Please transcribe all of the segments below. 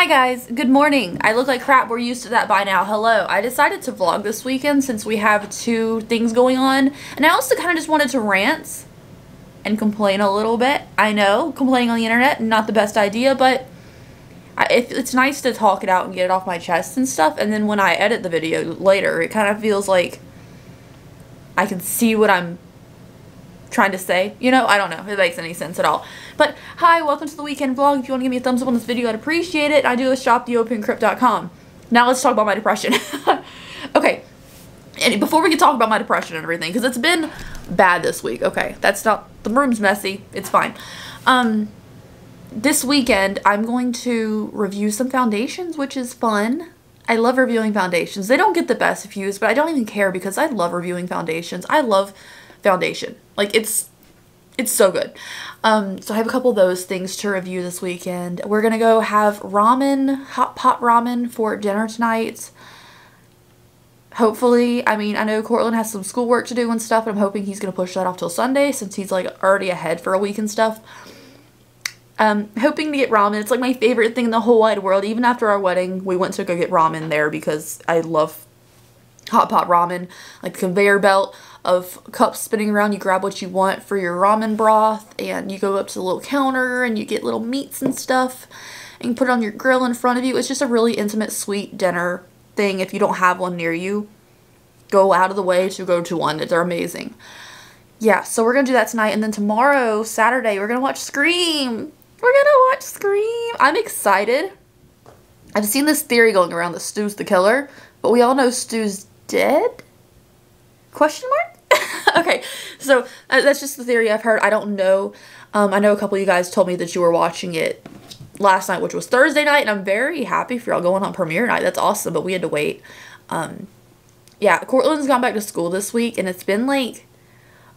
Hi guys, good morning. I look like crap, we're used to that by now. Hello. I decided to vlog this weekend since we have two things going on. And I also kind of just wanted to rant and complain a little bit. I know, complaining on the internet, not the best idea, but I, it's nice to talk it out and get it off my chest and stuff. And then when I edit the video later, it kind of feels like I can see what I'm trying to say. You know, I don't know if it makes any sense at all. But hi, welcome to the weekend vlog. If you want to give me a thumbs up on this video, I'd appreciate it. I do a shop, theopencrypt.com. Now let's talk about my depression. okay, and before we can talk about my depression and everything, because it's been bad this week. Okay, that's not, the room's messy. It's fine. Um, this weekend, I'm going to review some foundations, which is fun. I love reviewing foundations. They don't get the best views, but I don't even care because I love reviewing foundations. I love foundation. Like it's it's so good. Um, so I have a couple of those things to review this weekend. We're gonna go have ramen, hot pot ramen for dinner tonight. Hopefully, I mean, I know Cortland has some schoolwork to do and stuff, but I'm hoping he's gonna push that off till Sunday since he's like already ahead for a week and stuff. Um, hoping to get ramen. It's like my favorite thing in the whole wide world. Even after our wedding, we went to go get ramen there because I love hot pot ramen. Like the conveyor belt of cups spinning around. You grab what you want for your ramen broth and you go up to the little counter and you get little meats and stuff and you put it on your grill in front of you. It's just a really intimate, sweet dinner thing. If you don't have one near you, go out of the way to go to one. They're amazing. Yeah, so we're going to do that tonight. And then tomorrow, Saturday, we're going to watch Scream. We're going to watch Scream. I'm excited. I've seen this theory going around that Stu's the killer, but we all know Stu's dead? Question mark? okay, so uh, that's just the theory I've heard. I don't know. Um, I know a couple of you guys told me that you were watching it last night, which was Thursday night, and I'm very happy for y'all going on premiere night. That's awesome, but we had to wait. Um, yeah, Courtland's gone back to school this week, and it's been like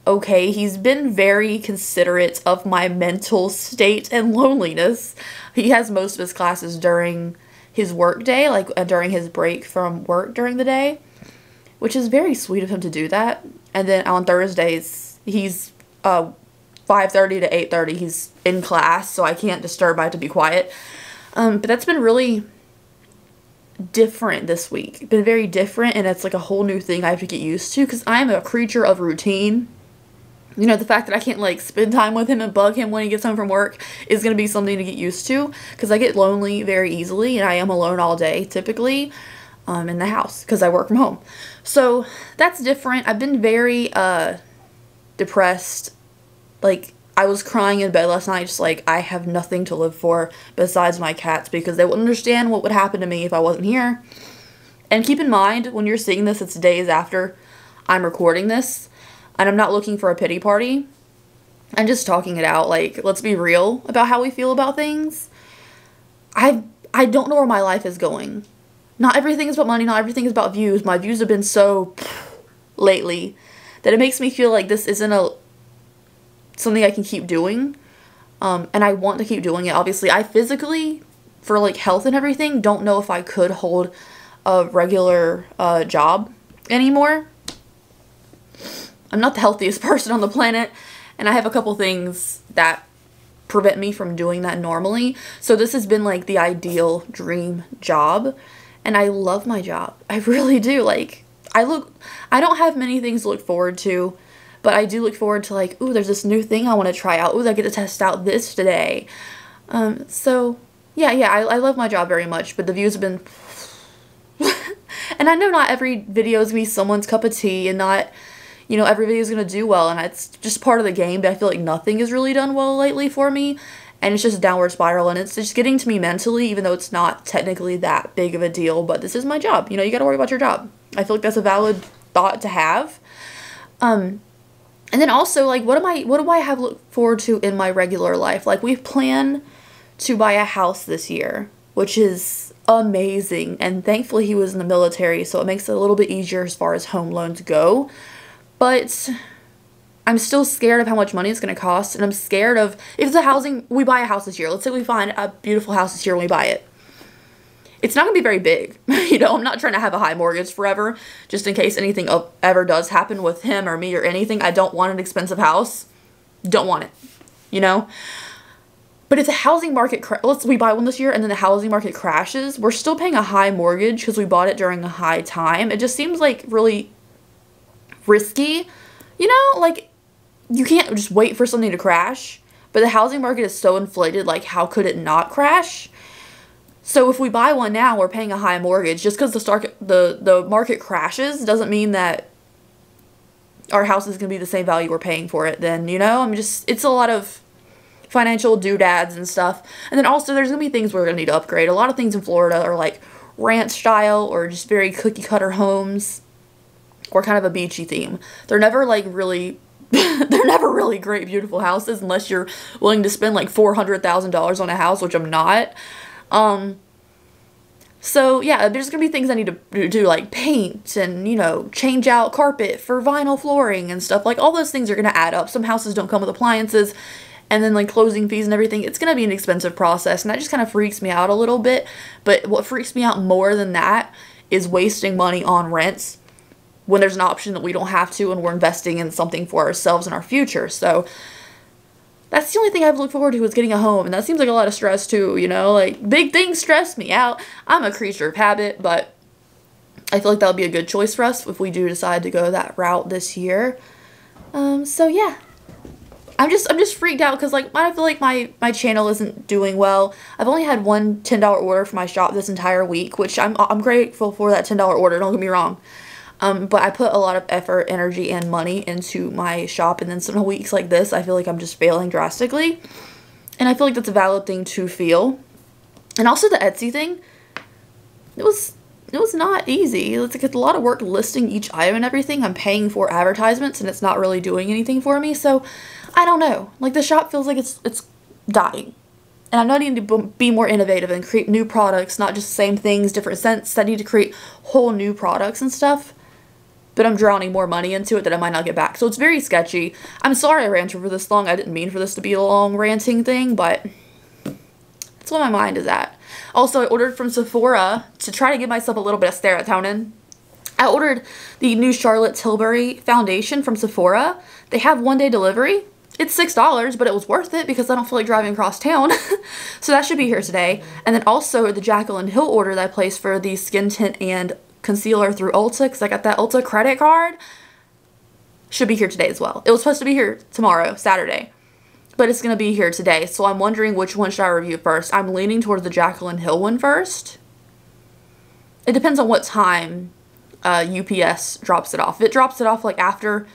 okay. He's been very considerate of my mental state and loneliness. He has most of his classes during his work day, like uh, during his break from work during the day which is very sweet of him to do that. And then on Thursdays, he's uh, 5.30 to 8.30, he's in class, so I can't disturb, I have to be quiet. Um, but that's been really different this week. Been very different, and it's like a whole new thing I have to get used to, because I'm a creature of routine. You know, the fact that I can't, like, spend time with him and bug him when he gets home from work is going to be something to get used to, because I get lonely very easily, and I am alone all day, typically um, in the house because I work from home. So that's different. I've been very uh, depressed. Like, I was crying in bed last night, just like, I have nothing to live for besides my cats because they wouldn't understand what would happen to me if I wasn't here. And keep in mind, when you're seeing this, it's days after I'm recording this, and I'm not looking for a pity party. I'm just talking it out. Like, let's be real about how we feel about things. I I don't know where my life is going not everything is about money, not everything is about views. My views have been so lately that it makes me feel like this isn't a something I can keep doing. Um, and I want to keep doing it. Obviously, I physically, for like health and everything, don't know if I could hold a regular uh, job anymore. I'm not the healthiest person on the planet, and I have a couple things that prevent me from doing that normally. So this has been like the ideal dream job and I love my job. I really do. Like, I look, I don't have many things to look forward to, but I do look forward to, like, ooh, there's this new thing I want to try out. Ooh, I get to test out this today. Um, so, yeah, yeah, I, I love my job very much, but the views have been. and I know not every video is going to be someone's cup of tea, and not, you know, every video is going to do well, and it's just part of the game, but I feel like nothing has really done well lately for me and it's just a downward spiral and it's just getting to me mentally even though it's not technically that big of a deal but this is my job. You know you got to worry about your job. I feel like that's a valid thought to have. Um and then also like what am i what do i have look forward to in my regular life? Like we plan to buy a house this year which is amazing and thankfully he was in the military so it makes it a little bit easier as far as home loans go. But I'm still scared of how much money it's going to cost, and I'm scared of if the housing we buy a house this year. Let's say we find a beautiful house this year when we buy it. It's not going to be very big. you know, I'm not trying to have a high mortgage forever, just in case anything ever does happen with him or me or anything. I don't want an expensive house. Don't want it. You know? But if the housing market, let's we buy one this year and then the housing market crashes, we're still paying a high mortgage because we bought it during a high time. It just seems like really risky. You know, like you can't just wait for something to crash. But the housing market is so inflated, like how could it not crash? So if we buy one now, we're paying a high mortgage. Just because the the the market crashes doesn't mean that our house is gonna be the same value we're paying for it. Then you know, I'm just it's a lot of financial doodads and stuff. And then also there's gonna be things we're gonna need to upgrade. A lot of things in Florida are like ranch style or just very cookie cutter homes or kind of a beachy theme. They're never like really they're never really great beautiful houses unless you're willing to spend like $400,000 on a house, which I'm not. Um so yeah, there's gonna be things I need to do like paint and you know change out carpet for vinyl flooring and stuff. Like all those things are gonna add up. Some houses don't come with appliances, and then like closing fees and everything. It's gonna be an expensive process, and that just kind of freaks me out a little bit. But what freaks me out more than that is wasting money on rents when there's an option that we don't have to, and we're investing in something for ourselves and our future. So that's the only thing I've looked forward to is getting a home, and that seems like a lot of stress too, you know? Like, big things stress me out. I'm a creature of habit, but I feel like that would be a good choice for us if we do decide to go that route this year. Um, so yeah. I'm just I'm just freaked out because like I feel like my my channel isn't doing well. I've only had one $10 order for my shop this entire week, which I'm I'm grateful for that $10 order, don't get me wrong. Um, but I put a lot of effort, energy, and money into my shop, and then some weeks like this, I feel like I'm just failing drastically. And I feel like that's a valid thing to feel. And also the Etsy thing, it was it was not easy. It's like it's a lot of work listing each item and everything. I'm paying for advertisements, and it's not really doing anything for me. So I don't know. Like the shop feels like it's it's dying. And I'm not needing to be more innovative and create new products, not just the same things, different scents. I need to create whole new products and stuff but I'm drowning more money into it that I might not get back. So it's very sketchy. I'm sorry I ranted for this long. I didn't mean for this to be a long ranting thing, but that's what my mind is at. Also, I ordered from Sephora to try to give myself a little bit of serotonin. I ordered the new Charlotte Tilbury foundation from Sephora. They have one day delivery. It's $6, but it was worth it because I don't feel like driving across town. so that should be here today. And then also the Jaclyn Hill order that I placed for the skin tint and concealer through Ulta because I got that Ulta credit card. Should be here today as well. It was supposed to be here tomorrow, Saturday. But it's going to be here today. So I'm wondering which one should I review first. I'm leaning towards the Jaclyn Hill one first. It depends on what time uh, UPS drops it off. If it drops it off like after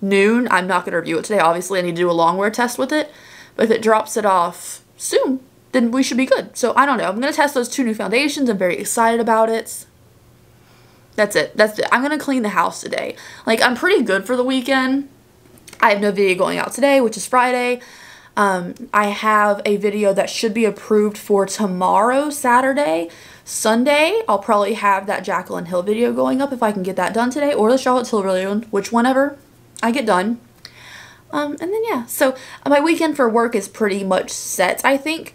noon, I'm not going to review it today. Obviously, I need to do a long wear test with it. But if it drops it off soon, then we should be good. So I don't know. I'm going to test those two new foundations. I'm very excited about it. That's it. That's it. I'm going to clean the house today. Like, I'm pretty good for the weekend. I have no video going out today, which is Friday. Um, I have a video that should be approved for tomorrow, Saturday. Sunday, I'll probably have that Jaclyn Hill video going up if I can get that done today, or the Charlotte Tilbury one, which whenever I get done. Um, and then, yeah, so my weekend for work is pretty much set. I think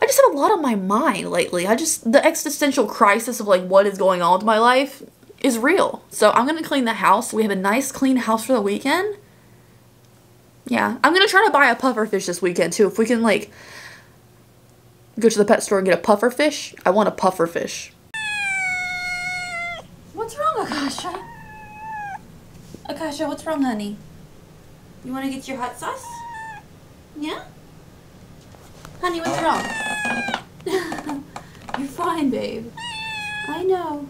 I just had a lot on my mind lately. I just, the existential crisis of like what is going on with my life is real. So I'm going to clean the house. We have a nice clean house for the weekend. Yeah, I'm going to try to buy a puffer fish this weekend too. If we can like go to the pet store and get a puffer fish, I want a puffer fish. What's wrong, Akasha? Akasha, what's wrong, honey? You want to get your hot sauce? Yeah? Honey, what's wrong? You're fine, babe. I know.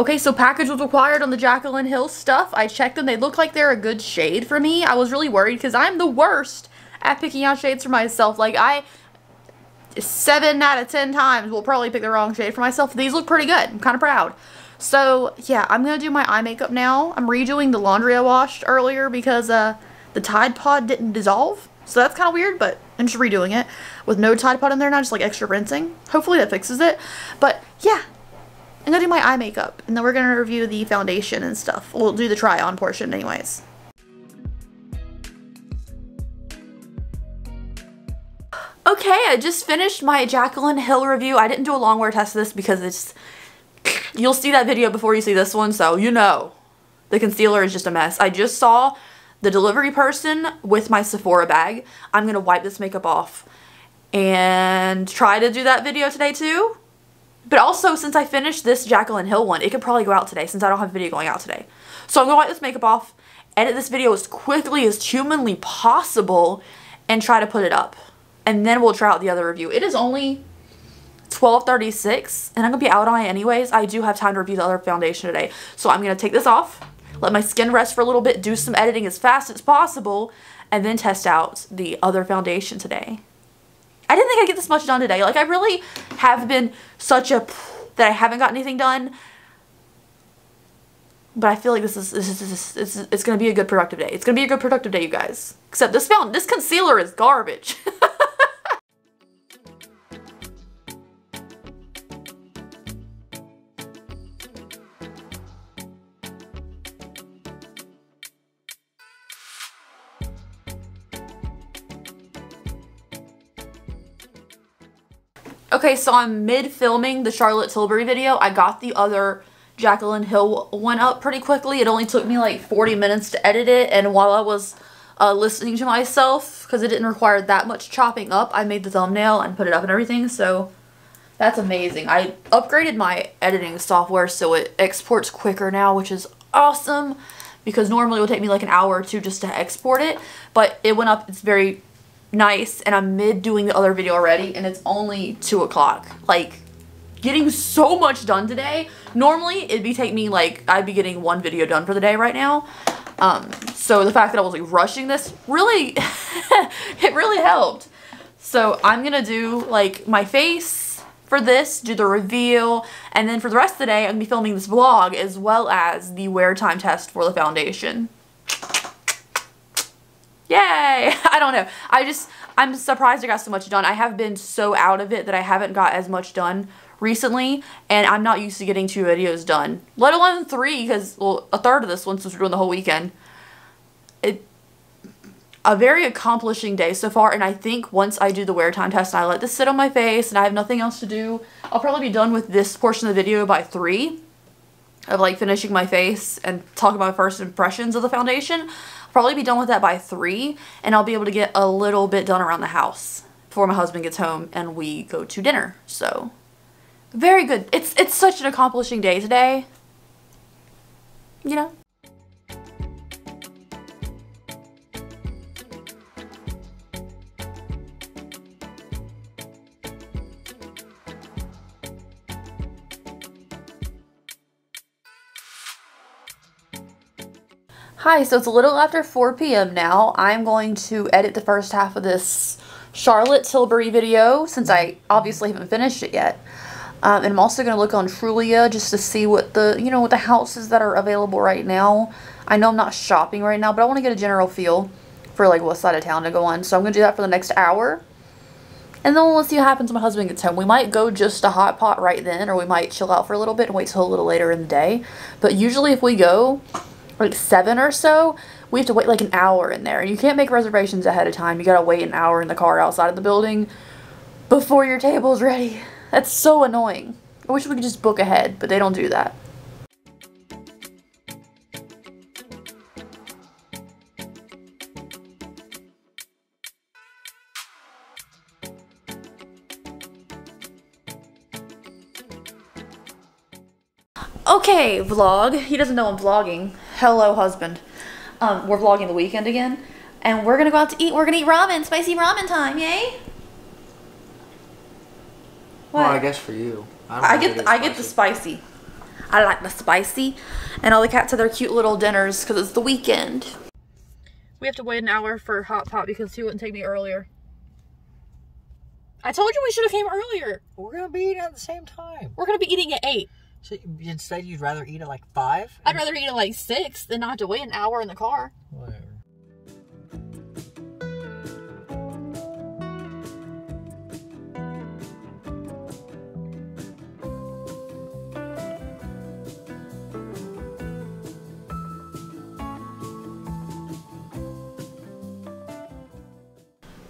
Okay, so package was required on the Jaclyn Hill stuff. I checked them. They look like they're a good shade for me. I was really worried because I'm the worst at picking out shades for myself. Like, I, seven out of ten times will probably pick the wrong shade for myself. These look pretty good. I'm kind of proud. So, yeah, I'm going to do my eye makeup now. I'm redoing the laundry I washed earlier because uh, the Tide Pod didn't dissolve. So that's kind of weird, but I'm just redoing it with no Tide Pod in there now, just like extra rinsing. Hopefully that fixes it. But, yeah, I'm gonna do my eye makeup and then we're gonna review the foundation and stuff. We'll do the try on portion anyways. Okay, I just finished my Jaclyn Hill review. I didn't do a long wear test of this because it's, you'll see that video before you see this one, so you know. The concealer is just a mess. I just saw the delivery person with my Sephora bag. I'm to wipe this makeup off and try to do that video today too. But also, since I finished this Jaclyn Hill one, it could probably go out today since I don't have a video going out today. So I'm going to wipe this makeup off, edit this video as quickly as humanly possible, and try to put it up. And then we'll try out the other review. It is only 12.36 and I'm going to be out on it anyways. I do have time to review the other foundation today. So I'm going to take this off, let my skin rest for a little bit, do some editing as fast as possible, and then test out the other foundation today. I didn't think I'd get this much done today. Like, I really have been such a that I haven't got anything done. But I feel like this is, this is, this is, it's, it's going to be a good productive day. It's going to be a good productive day, you guys. Except this found this concealer is garbage. Okay, so I'm mid-filming the Charlotte Tilbury video. I got the other Jaclyn Hill one up pretty quickly. It only took me like 40 minutes to edit it, and while I was uh, listening to myself, because it didn't require that much chopping up, I made the thumbnail and put it up and everything, so that's amazing. I upgraded my editing software so it exports quicker now, which is awesome, because normally it would take me like an hour or two just to export it, but it went up, it's very nice and I'm mid doing the other video already and it's only 2 o'clock. Like, getting so much done today. Normally, it'd be taking me like, I'd be getting one video done for the day right now. Um, so the fact that I was like rushing this really, it really helped. So I'm gonna do like my face for this, do the reveal, and then for the rest of the day, I'm gonna be filming this vlog as well as the wear time test for the foundation. Yay! I don't know. I just, I'm surprised I got so much done. I have been so out of it that I haven't got as much done recently, and I'm not used to getting two videos done, let alone three, because, well, a third of this one since we're doing the whole weekend. It, a very accomplishing day so far, and I think once I do the wear time test and I let this sit on my face and I have nothing else to do, I'll probably be done with this portion of the video by 3 of like finishing my face and talking about first impressions of the foundation probably be done with that by 3 and I'll be able to get a little bit done around the house before my husband gets home and we go to dinner. So, very good. It's, it's such an accomplishing day today. You know? Hi, so it's a little after 4 p.m. now. I'm going to edit the first half of this Charlotte Tilbury video since I obviously haven't finished it yet. Um, and I'm also going to look on Trulia just to see what the, you know, what the houses that are available right now. I know I'm not shopping right now, but I want to get a general feel for like what side of town to go on. So I'm going to do that for the next hour. And then we'll see what happens when my husband gets home. We might go just a hot pot right then, or we might chill out for a little bit and wait till a little later in the day. But usually if we go, like 7 or so, we have to wait like an hour in there. And you can't make reservations ahead of time. You gotta wait an hour in the car outside of the building before your table's ready. That's so annoying. I wish we could just book ahead, but they don't do that. Okay, vlog. He doesn't know I'm vlogging. Hello, husband. Um, we're vlogging the weekend again. And we're gonna go out to eat. We're gonna eat ramen. Spicy ramen time, yay? What? Well, I guess for you. I, I get I get the spicy. I like the spicy. And all the cats have their cute little dinners because it's the weekend. We have to wait an hour for hot pot because he wouldn't take me earlier. I told you we should have came earlier. We're gonna be eating at the same time. We're gonna be eating at eight. So instead, you'd rather eat at like five? I'd rather eat at like six than not to wait an hour in the car. Whatever.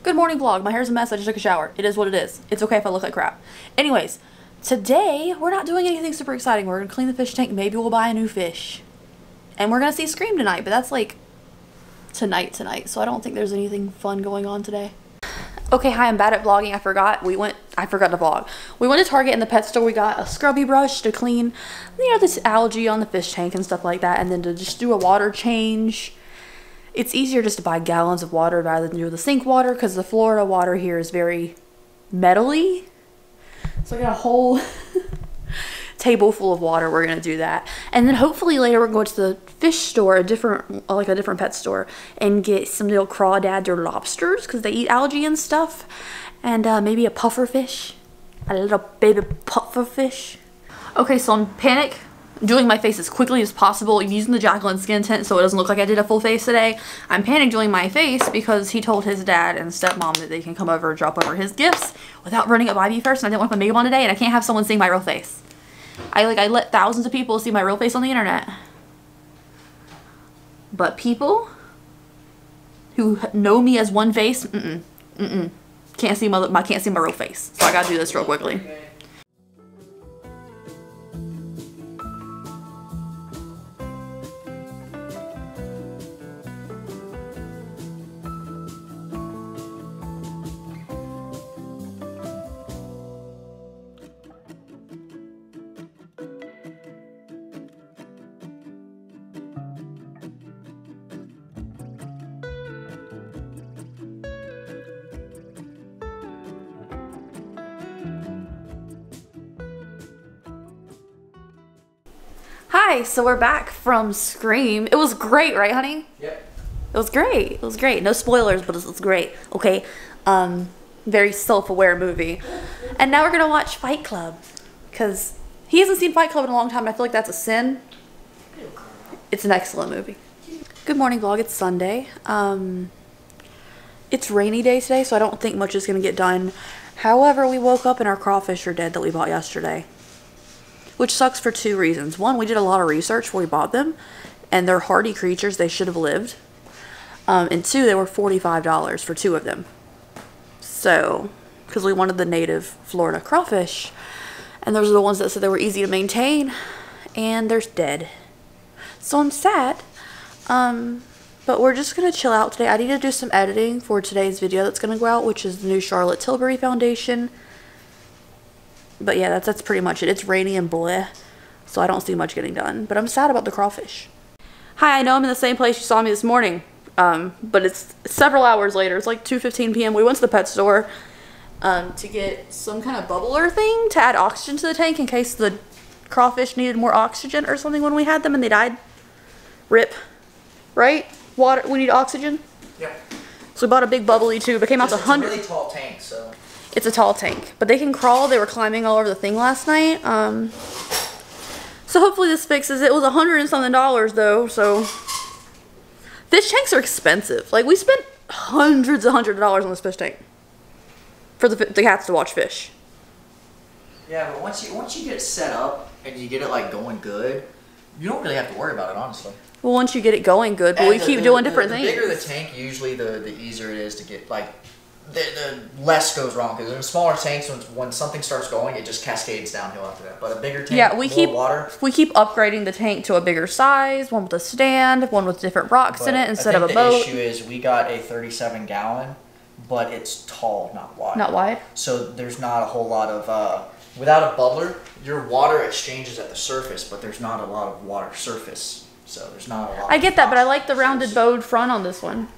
Good morning vlog. My hair's a mess. I just took a shower. It is what it is. It's okay if I look like crap. Anyways, today we're not doing anything super exciting. We're gonna clean the fish tank. Maybe we'll buy a new fish. And we're gonna see Scream tonight, but that's like tonight tonight. So I don't think there's anything fun going on today. Okay, hi, I'm bad at vlogging. I forgot. We went, I forgot to vlog. We went to Target in the pet store. We got a scrubby brush to clean, you know, this algae on the fish tank and stuff like that. And then to just do a water change. It's easier just to buy gallons of water rather than do the sink water because the Florida water here is very metally. So I got a whole table full of water. We're gonna do that, and then hopefully later we're going to the fish store, a different like a different pet store, and get some little crawdads or lobsters because they eat algae and stuff, and uh, maybe a puffer fish, a little baby puffer fish. Okay, so I'm panic doing my face as quickly as possible using the Jaclyn skin tint so it doesn't look like I did a full face today. I'm panic doing my face because he told his dad and stepmom that they can come over and drop over his gifts without running it by me first and I didn't want to put makeup on today and I can't have someone seeing my real face. I like I let thousands of people see my real face on the internet. But people who know me as one face, mm-mm, mm-mm, can't see my, can't see my real face. So I gotta do this real quickly. Hi, so we're back from Scream. It was great, right, honey? Yep. It was great. It was great. No spoilers, but it was great. Okay. Um, very self-aware movie. And now we're gonna watch Fight Club, cause he hasn't seen Fight Club in a long time. And I feel like that's a sin. It's an excellent movie. Good morning, vlog. It's Sunday. Um, it's rainy day today, so I don't think much is gonna get done. However, we woke up and our crawfish are dead that we bought yesterday which sucks for two reasons. One, we did a lot of research before we bought them, and they're hardy creatures. They should have lived. Um, and two, they were $45 for two of them. So, because we wanted the native Florida crawfish, and those are the ones that said they were easy to maintain, and they're dead. So I'm sad. Um, but we're just going to chill out today. I need to do some editing for today's video that's going to go out, which is the new Charlotte Tilbury Foundation but yeah, that's, that's pretty much it. It's rainy and bleh, so I don't see much getting done. But I'm sad about the crawfish. Hi, I know I'm in the same place you saw me this morning, um, but it's several hours later. It's like 2.15 p.m. We went to the pet store um, to get some kind of bubbler thing to add oxygen to the tank in case the crawfish needed more oxygen or something when we had them and they died. Rip. Right? Water. We need oxygen? Yeah. So we bought a big bubbly tube. It came out to 100. It's a really tall tank, so. It's a tall tank, but they can crawl. They were climbing all over the thing last night. Um, so hopefully this fixes it. It was a hundred and something dollars though, so. Fish tanks are expensive. Like we spent hundreds and hundreds of dollars on this fish tank. For the, the cats to watch fish. Yeah, but once you once you get it set up and you get it like going good, you don't really have to worry about it honestly. Well, once you get it going good, but and we the, keep the, doing the, different things. The bigger the tank, usually the the easier it is to get like the, the less goes wrong because in smaller tanks, when, when something starts going, it just cascades downhill after that. But a bigger tank, yeah, we keep water. We keep upgrading the tank to a bigger size, one with a stand, one with different rocks but in it instead of a the boat. The issue is we got a 37 gallon, but it's tall, not wide. Not wide. So there's not a whole lot of. Uh, without a bubbler, your water exchanges at the surface, but there's not a lot of water surface. So there's not a lot. I get that, but I like the rounded bowed front on this one.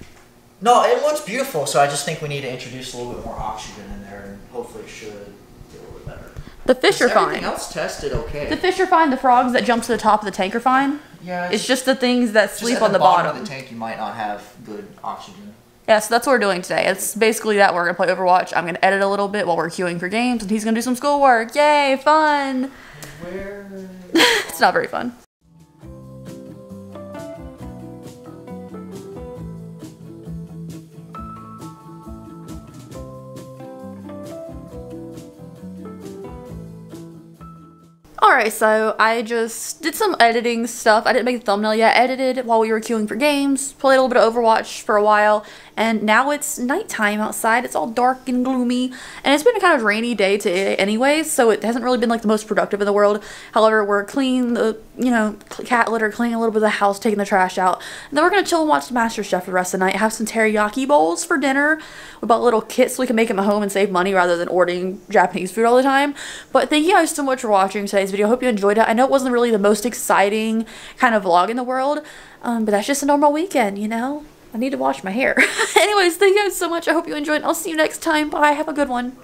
No, it looks beautiful. So I just think we need to introduce a little bit more oxygen in there, and hopefully it should get a little bit better. The fish are fine. Everything else tested okay. The fish are fine. The frogs that jump to the top of the tank are fine. Yeah. It's, it's just the things that sleep on the, the bottom, bottom. of the tank. You might not have good oxygen. Yeah, so that's what we're doing today. It's basically that we're gonna play Overwatch. I'm gonna edit a little bit while we're queuing for games, and he's gonna do some schoolwork. Yay, fun! Where? it's not very fun. Alright, so I just did some editing stuff. I didn't make the thumbnail yet. edited while we were queuing for games. Played a little bit of Overwatch for a while. And now it's nighttime outside. It's all dark and gloomy. And it's been a kind of rainy day today anyways, so it hasn't really been like the most productive in the world. However, we're cleaning the, you know, cat litter, cleaning a little bit of the house, taking the trash out. And then we're going to chill and watch Master Chef for the rest of the night. Have some teriyaki bowls for dinner. We bought little kits so we can make them at home and save money rather than ordering Japanese food all the time. But thank you guys so much for watching today's video. Hope you enjoyed it. I know it wasn't really the most exciting kind of vlog in the world, um, but that's just a normal weekend, you know? I need to wash my hair. Anyways, thank you guys so much. I hope you enjoyed. I'll see you next time. Bye. Have a good one.